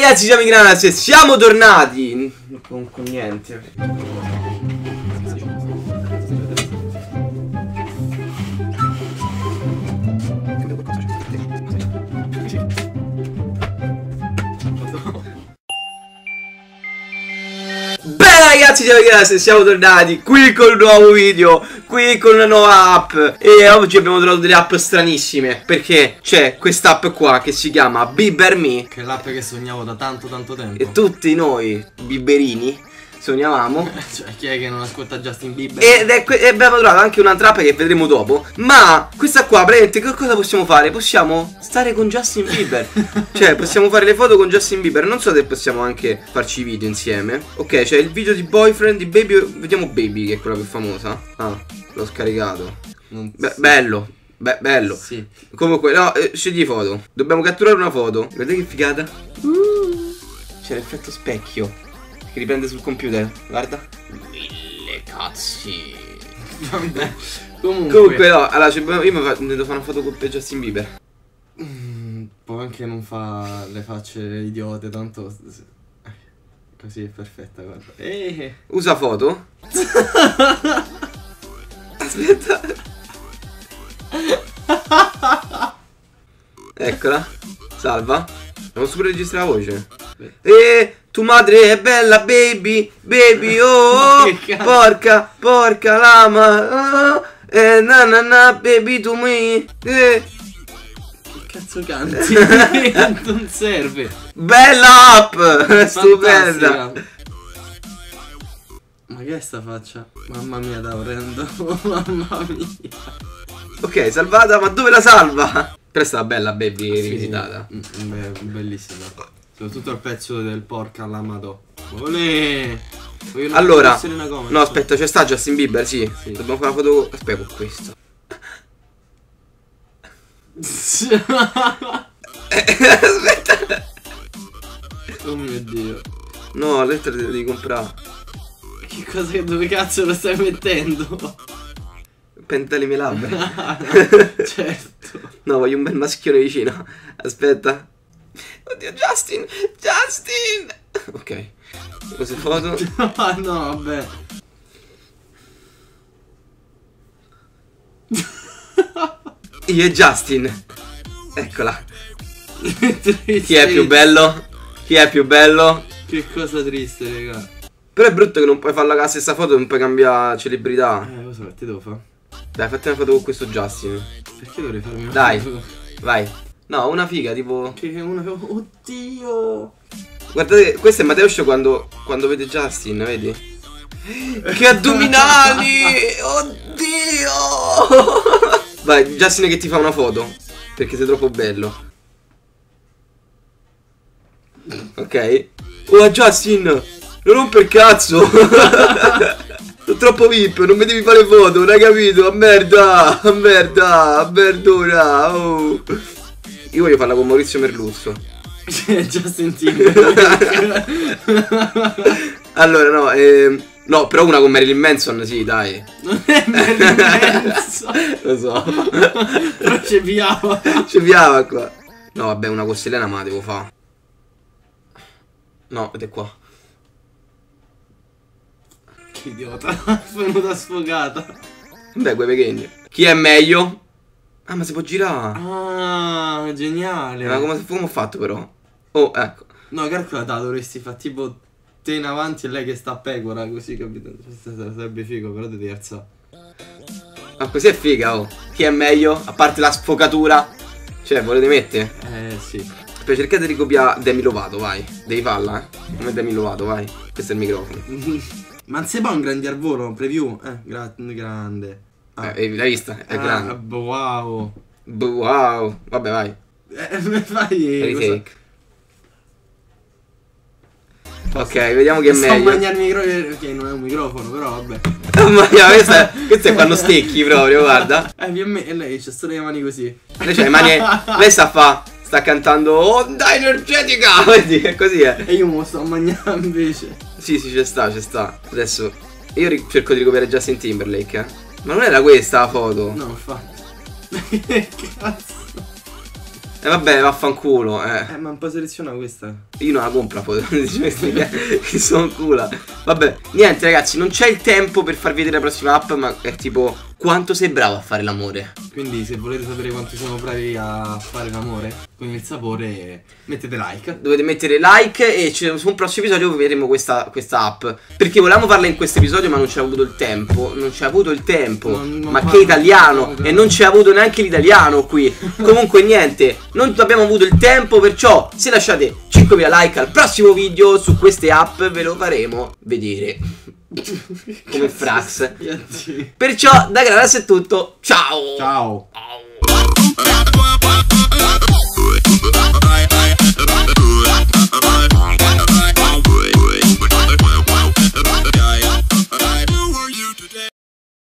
ragazzi, siamo in Granas e siamo tornati con, con niente. Ragazzi, Granas e siamo tornati qui con un nuovo video, qui con una nuova app E oggi abbiamo trovato delle app stranissime Perché c'è quest'app qua che si chiama Bieber Me Che è l'app che sognavo da tanto tanto tempo. E tutti noi, biberini, sognavamo Cioè, chi è che non ascolta Justin Bieber? Ed è e abbiamo trovato anche un'altra app che vedremo dopo. Ma questa qua, praticamente, che cosa possiamo fare? Possiamo stare con Justin Bieber. Cioè, possiamo fare le foto con Justin Bieber. Non so se possiamo anche farci video insieme. Ok, c'è il video di Boyfriend, di Baby Vediamo Baby, che è quella più famosa. Ah, l'ho scaricato. Be- bello, be- bello. Sì. Comunque, no, eh, scegli foto. Dobbiamo catturare una foto. Guardate che figata. C'è l'effetto specchio Che riprende sul computer Guarda Mille cazzi Vabbè. Comunque. Comunque no, allora cioè, io mi fa- devo fare una foto con Justin Bieber Mm, può anche non fa le facce idiote, tanto. eh, Così è perfetta, guarda. Eh. Usa foto Aspetta Eccola Salva Devo pure registrare la voce E tu madre è bella baby Baby oh, oh? Porca Porca lama oh, eh, na na na baby tu mi eh. Che cazzo canti? non serve. Bella app Stupenda. Ma che è sta faccia? Mamma mia, da orrendo. Mamma mia. Ok salvata ma dove la salva? Però è bella baby rivisitata Sì. Mm, beh, bellissima. Soprattutto il pezzo del porca alla madò. Olè! Allora, no aspetta, c'è sta Justin Bieber, sì. Sì. Dobbiamo fare una foto. Aspetta, con questo. aspetta. oh mio dio. No, lettera devi comprare. Che cosa che dove cazzo lo stai mettendo? Pentali mie labbra. certo. No, voglio un bel maschione vicino. Aspetta. Oddio, Justin! Justin! Ok. Cose foto. Ah no, vabbè. Io e Justin. Eccola. Chi è più bello? Chi è più bello? Che cosa triste, raga. Però è brutto che non puoi fare la stessa foto e non puoi cambiare celebrità. Eh, lo so, che ti devo fare? Dai, fatti una foto con questo Justin. Perché dovrei farmi una Dai. foto? Vai. No, una figa, tipo. Che una Oddio. Guardate, questo è Mateusz quando, quando vede Justin, vedi? Che addominali! Oddio! Vai, Justin che ti fa una foto. Perché sei troppo bello. Ok. Oh, Justin! Non romper cazzo! Sono troppo VIP, non mi devi fare foto, non hai capito? A merda! A merda! A merdura! Oh. Io voglio farla con Maurizio Merluzzo. Justin Timberlake. Allora, no, ehm, no, però una con Marilyn Manson, sì, dai. non è Marilyn Manson. Lo so. Però c'è piava. Ci piava qua. No, vabbè, una con Selena ma la devo fare. No, ed è qua. Che idiota. È venuta sfogata. Vabbè, quei pequeni. Chi è meglio? Ah, ma si può girare. Ah, geniale. Eh, ma come, come ho fatto però? Oh, ecco. No, calcola, da, dovresti fare tipo te in avanti e lei che sta a pecora, così, capito? Sarebbe figo, però devi alzare. Ma così è figa, oh. Chi è meglio? A parte la sfocatura. Cioè, volete mettere? Eh, sì. Poi cercate di copiare Demi Lovato, vai. Devi farla, eh. Come Demi Lovato, vai. Questo è il microfono. Ma non si può un grandi al volo, un preview? Eh, gra- grande. Ah. Eh, l'hai vista? È Ah, grande. boh, wow. B- wow. Vabbè, vai. Eh, fai... Retake. Ok, vediamo che è Sto meglio. mangiare il microfono, che non è un microfono, però vabbè. Mamma mia, questo è, questo è quando stecchi proprio, guarda. Eh, più o meno- e lei c'ha solo le mani così. Lei c'ha le mani. Lei sta fa. Sta cantando Onda energetica! Vedi, così è. E io mo sto a mangiare invece. Sì, sì, ci sta, ci sta. Adesso io cerco di ricopiare Justin Timberlake, eh. Ma non era questa la foto? No, infatti. che cazzo. E vabbè, vaffanculo, eh. Eh, ma un po' seleziona questa. Io non la compro, poi che sono culo. Vabbè, niente ragazzi, non c'è il tempo per farvi vedere la prossima app, ma è tipo quanto sei bravo a fare l'amore. Quindi se volete sapere quanto siamo bravi a fare l'amore con il sapore, mettete like. Dovete mettere like e ci- su un prossimo episodio vedremo questa, questa app. Perché volevamo farla in questo episodio, ma non c'è avuto il tempo. Non c'è avuto il tempo. Non- non ma che italiano! no, E non c'è avuto neanche l'italiano qui. Comunque, niente, non abbiamo avuto il tempo. Perciò, se lasciate 5.000 like al prossimo video su queste app, ve lo faremo vedere. Come Frax. Perciò, da Granas è tutto. Ciao! Ciao.